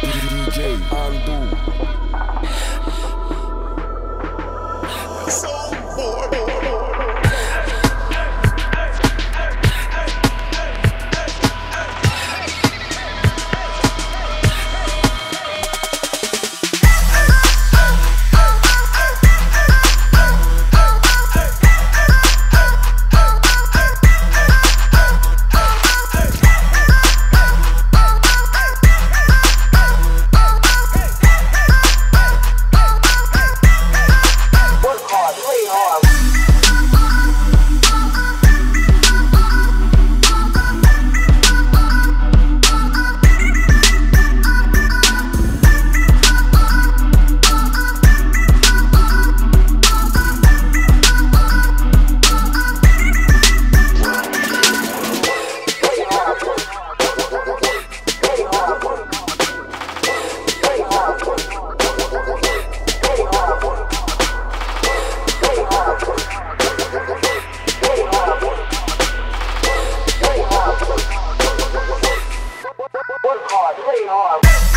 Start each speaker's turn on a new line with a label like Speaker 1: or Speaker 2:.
Speaker 1: DJ Andu know, I...